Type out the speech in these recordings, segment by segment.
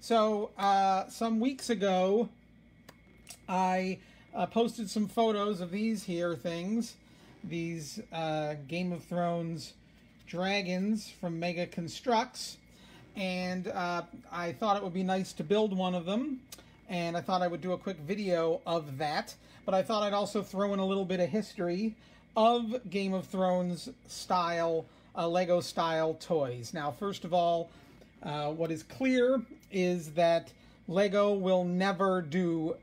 So, uh, some weeks ago, I uh, posted some photos of these here things. These uh, Game of Thrones dragons from Mega Construx. And uh, I thought it would be nice to build one of them. And I thought I would do a quick video of that. But I thought I'd also throw in a little bit of history of Game of Thrones style, uh, Lego style toys. Now, first of all, uh, what is clear is that Lego will never do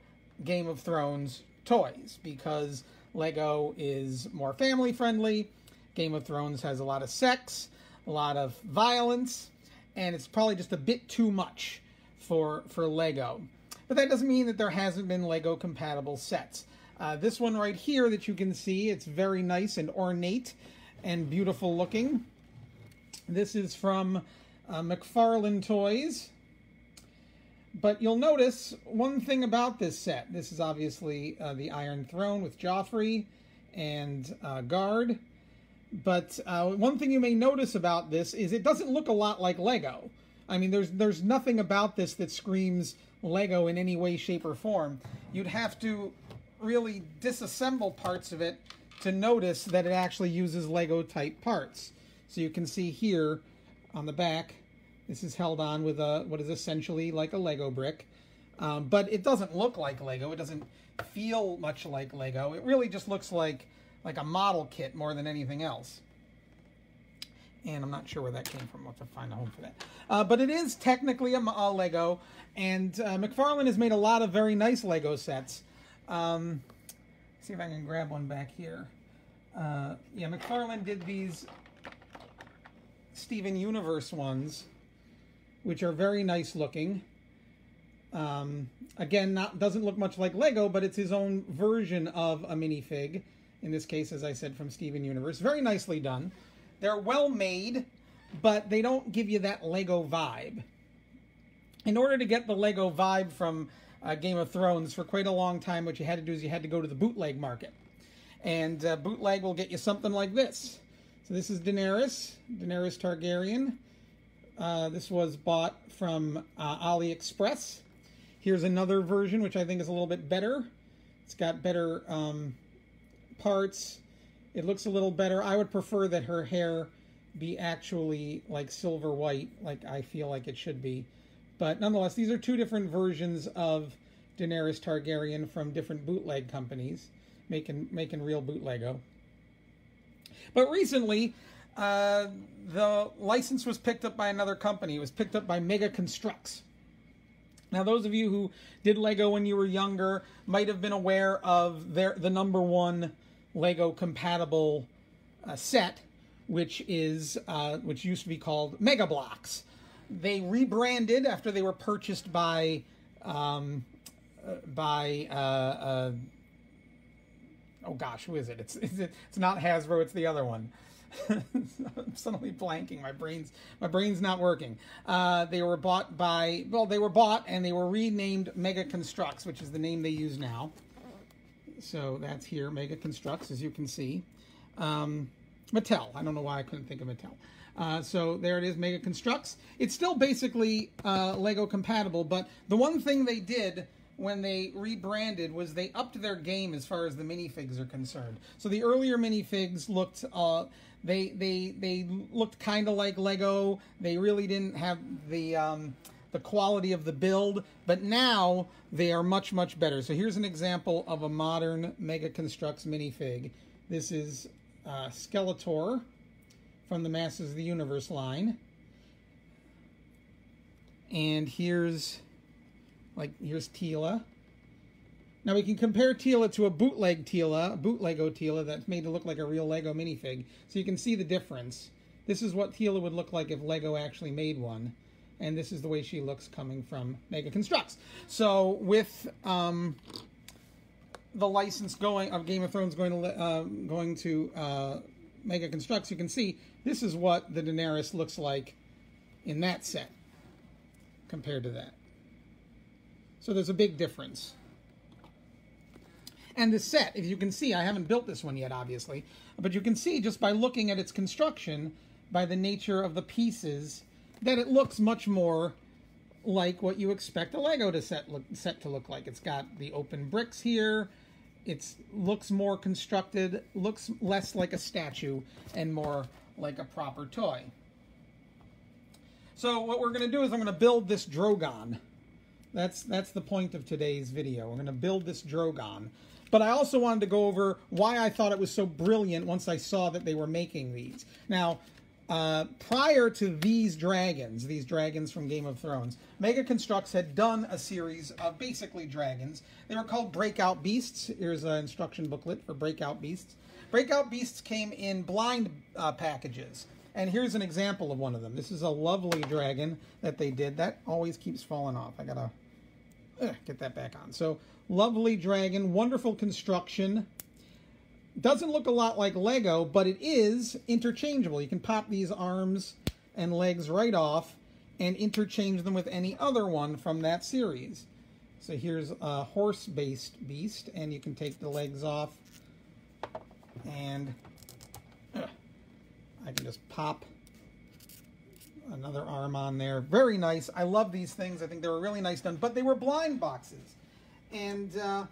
Game of Thrones toys because Lego is more family friendly. Game of Thrones has a lot of sex, a lot of violence, and it's probably just a bit too much for for Lego. But that doesn't mean that there hasn't been Lego compatible sets. Uh, this one right here that you can see, it's very nice and ornate and beautiful looking. This is from uh, McFarlane Toys. But you'll notice one thing about this set. This is obviously uh, the Iron Throne with Joffrey and uh, Guard. But uh, one thing you may notice about this is it doesn't look a lot like Lego. I mean, there's there's nothing about this that screams Lego in any way, shape, or form. You'd have to really disassemble parts of it to notice that it actually uses Lego type parts. So you can see here on the back, this is held on with a what is essentially like a Lego brick. Um, but it doesn't look like Lego. It doesn't feel much like Lego. It really just looks like like a model kit more than anything else. And I'm not sure where that came from. We'll have to find a home for that. Uh, but it is technically a, a Lego, and uh, McFarlane has made a lot of very nice Lego sets. Um, see if I can grab one back here. Uh, yeah, McFarlane did these Steven Universe ones, which are very nice looking. Um, again, not doesn't look much like Lego, but it's his own version of a minifig. In this case, as I said, from Steven Universe. Very nicely done. They're well made, but they don't give you that Lego vibe. In order to get the Lego vibe from uh, Game of Thrones, for quite a long time, what you had to do is you had to go to the bootleg market. And uh, bootleg will get you something like this. So this is Daenerys, Daenerys Targaryen. Uh, this was bought from uh, AliExpress. Here's another version, which I think is a little bit better. It's got better um, parts. It looks a little better. I would prefer that her hair be actually like silver white, like I feel like it should be. But nonetheless, these are two different versions of Daenerys Targaryen from different bootleg companies making making real bootlego. But recently, uh, the license was picked up by another company. It was picked up by Mega Construx. Now, those of you who did Lego when you were younger might have been aware of their the number one Lego compatible uh, set, which is uh, which used to be called Mega Bloks. They rebranded after they were purchased by um, uh, by uh, uh, oh gosh, who is it? It's it's, it's not Hasbro. It's the other one. I'm suddenly blanking. My brain's my brain's not working. Uh, they were bought by well, they were bought and they were renamed Mega Construx, which is the name they use now. So that's here, Mega Construx, as you can see. Um, Mattel. I don't know why I couldn't think of Mattel. Uh, so there it is, Mega Construx. It's still basically uh, Lego compatible, but the one thing they did when they rebranded was they upped their game as far as the minifigs are concerned. So the earlier minifigs looked uh, they they they looked kind of like Lego. They really didn't have the um, the quality of the build, but now they are much much better. So here's an example of a modern Mega Construx minifig. This is uh, Skeletor from the Masters of the Universe line. And here's like here's Teela. Now we can compare Teela to a bootleg Teela, a bootlego Teela that's made to look like a real Lego minifig. So you can see the difference. This is what Teela would look like if Lego actually made one. And this is the way she looks coming from Mega Construx. So with um, the license going of Game of Thrones going to uh, going to uh, Mega Construx, you can see this is what the Daenerys looks like in that set compared to that. So there's a big difference. And the set, if you can see, I haven't built this one yet, obviously, but you can see just by looking at its construction, by the nature of the pieces, that it looks much more like what you expect a Lego to set look, set to look like. It's got the open bricks here. It looks more constructed, looks less like a statue, and more like a proper toy. So what we're going to do is I'm going to build this Drogon. That's that's the point of today's video. We're going to build this Drogon. But I also wanted to go over why I thought it was so brilliant once I saw that they were making these. Now, uh, prior to these dragons, these dragons from Game of Thrones, Mega Construx had done a series of basically dragons. They were called Breakout Beasts. Here's an instruction booklet for Breakout Beasts. Breakout Beasts came in blind uh, packages. And here's an example of one of them. This is a lovely dragon that they did. That always keeps falling off. I gotta uh, get that back on. So, lovely dragon, wonderful construction. Doesn't look a lot like Lego, but it is interchangeable. You can pop these arms and legs right off and interchange them with any other one from that series. So here's a horse-based beast, and you can take the legs off and uh, I can just pop another arm on there. Very nice. I love these things. I think they were really nice done, but they were blind boxes. And uh,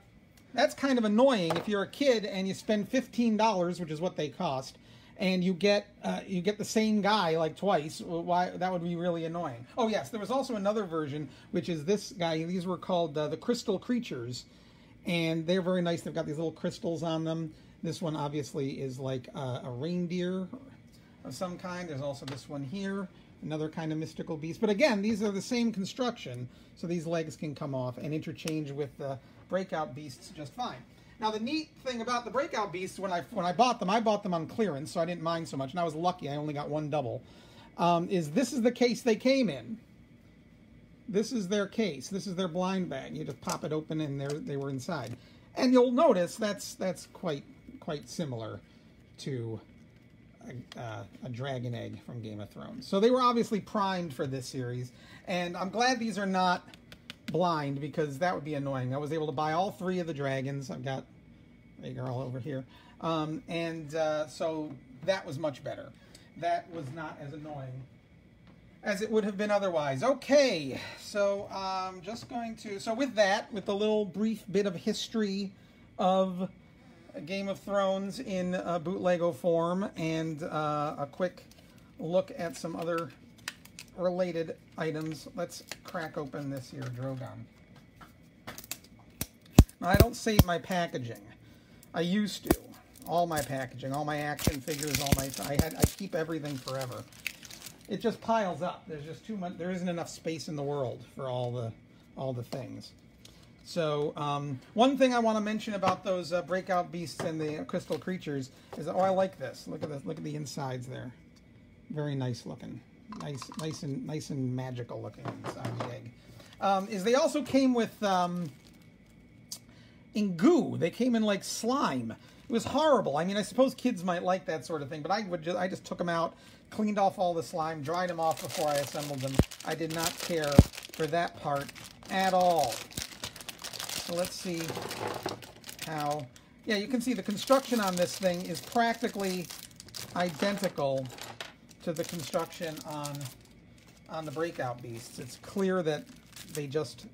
that's kind of annoying if you're a kid and you spend $15, which is what they cost, and you get uh, you get the same guy like twice. Why that would be really annoying. Oh yes, there was also another version, which is this guy. These were called uh, the Crystal Creatures, and they're very nice. They've got these little crystals on them. This one obviously is like a, a reindeer of some kind. There's also this one here, another kind of mystical beast. But again, these are the same construction, so these legs can come off and interchange with the breakout beasts just fine. Now the neat thing about the breakout beasts, when I when I bought them, I bought them on clearance, so I didn't mind so much, and I was lucky. I only got one double. Um, is this is the case they came in? This is their case. This is their blind bag. You just pop it open, and they they were inside. And you'll notice that's that's quite quite similar to a, a, dragon egg from Game of Thrones. So they were obviously primed for this series, and I'm glad these are not blind because that would be annoying. I was able to buy all three of the dragons. I've got a girl over here. Um, and uh, so that was much better. That was not as annoying as it would have been otherwise. Okay, so I'm just going to, so with that, with a little brief bit of history of Game of Thrones in uh, bootleggo form and uh, a quick look at some other related items. Let's crack open this here Drogon. Now, I don't save my packaging. I used to. All my packaging, all my action figures, all my I had I keep everything forever. It just piles up. There's just too much. There isn't enough space in the world for all the all the things. So um, one thing I want to mention about those uh, breakout beasts and the crystal creatures is oh I like this. Look at this. Look at the insides there. Very nice looking nice, nice and nice and magical looking inside the egg. Um, is they also came with um, in goo. They came in like slime. It was horrible. I mean, I suppose kids might like that sort of thing, but I would just, I just took them out, cleaned off all the slime, dried them off before I assembled them. I did not care for that part at all. Let's see how. Yeah, you can see the construction on this thing is practically identical to the construction on on the breakout beasts. It's clear that they just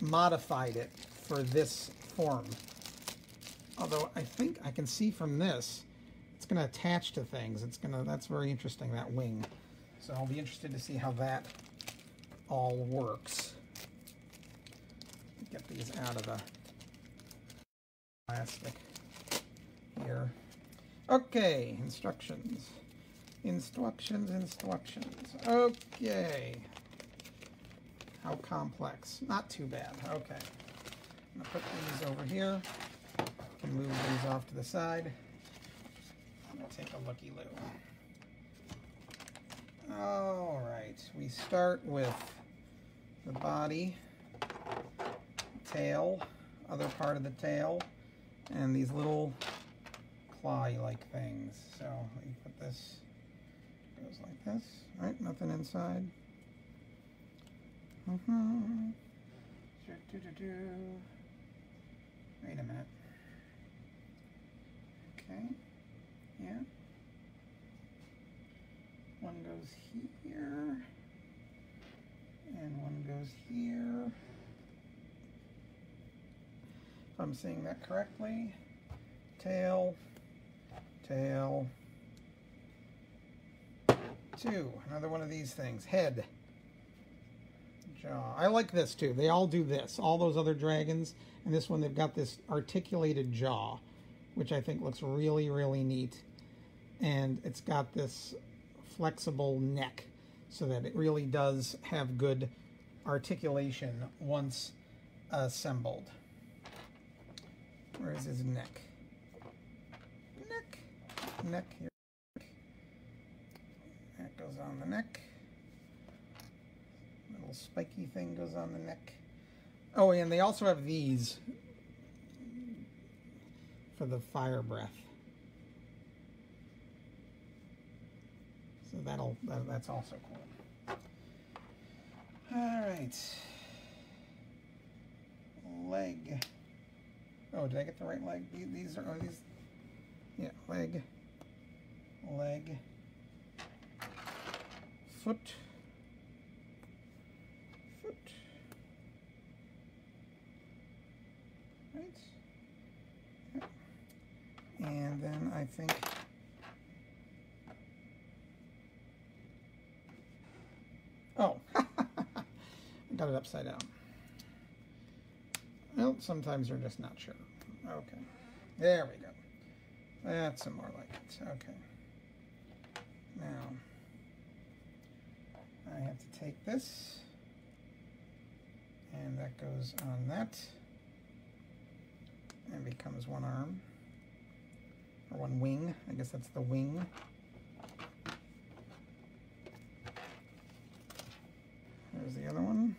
modified it for this form. Although I think I can see from this, it's going to attach to things. It's going to, that's very interesting, that wing. So I'll be interested to see how that all works. Get these out of the plastic here. Okay, instructions. Instructions, instructions. Okay. How complex. Not too bad. Okay. I'm going to put these over here. Can move these off to the side. I'm going to take a looky-loo. All right. We start with the body, tail, other part of the tail, and these little claw-like things. So you put this goes like this, right? Nothing inside. Mm -hmm. Wait a minute. Okay. Yeah. One goes here. And one goes here. I'm seeing that correctly. Tail, tail, two. Another one of these things. Head, jaw. I like this too. They all do this. All those other dragons. And this one, they've got this articulated jaw, which I think looks really, really neat. And it's got this flexible neck so that it really does have good articulation once assembled. Where is his neck? Neck. Neck here. That goes on the neck. Little spiky thing goes on the neck. Oh, and they also have these for the fire breath. So that'll that, that's also cool. All right. Leg. Oh, did I get the right leg? These are, are these, yeah, leg, leg, foot, foot, right, and then I think Oh, I got it upside down. Well, sometimes you're just not sure. Okay. There we go. That's some more like it. Okay. Now, I have to take this, and that goes on that, and becomes one arm, or one wing. I guess that's the wing. There's the other one.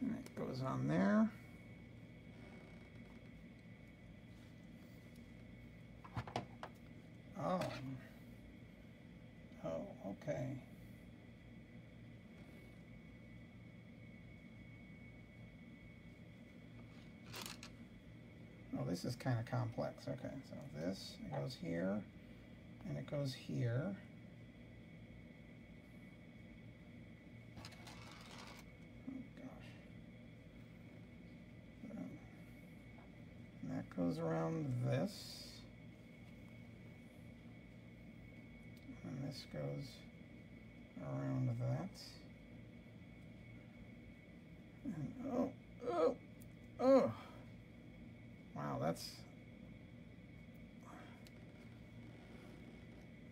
And it goes on there. Oh. Oh, okay. Oh, this is kind of complex. Okay, so this goes here, and it goes here. Goes around this. And this goes around that. And oh, oh, oh. Wow, that's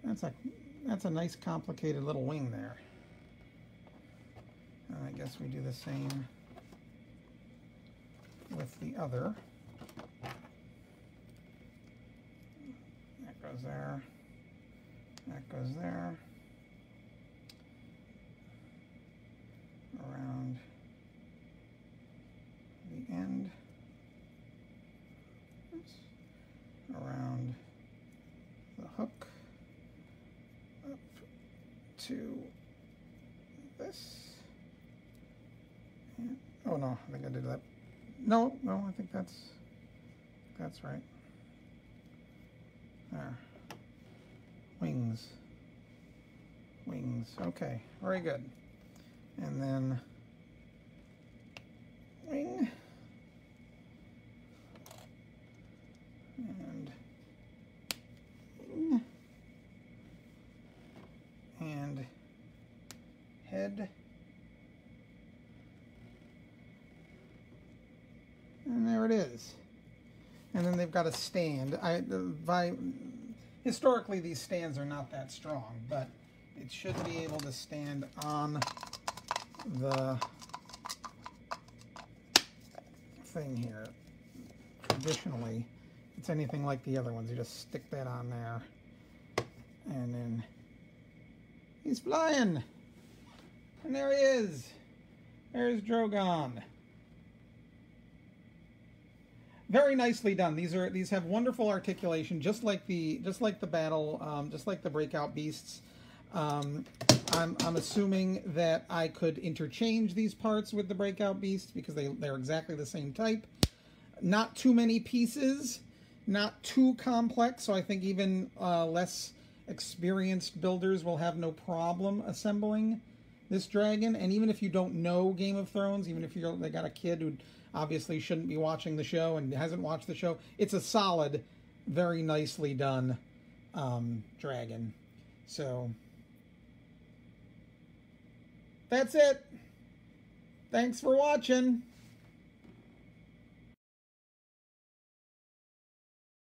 that's a that's a nice complicated little wing there. And I guess we do the same with the other. Goes there. That goes there. Around the end. Oops. Around the hook. Up to this. And, oh no, I think I did that. No, no, I think that's that's right. There. Wings. Wings. Okay, very good. And then wing. And wing. And head. And there it is and then they've got a stand. I by historically these stands are not that strong, but it should be able to stand on the thing here. Traditionally, it's anything like the other ones. You just stick that on there, and then he's flying, and there he is. There's Drogon very nicely done. These are these have wonderful articulation, just like the just like the battle, um, just like the breakout beasts. Um, I'm, I'm assuming that I could interchange these parts with the breakout beast because they they're exactly the same type. Not too many pieces, not too complex. So I think even uh, less experienced builders will have no problem assembling this dragon. And even if you don't know Game of Thrones, even if you're they got a kid who obviously shouldn't be watching the show and hasn't watched the show, it's a solid, very nicely done um, dragon. So that's it. Thanks for watching.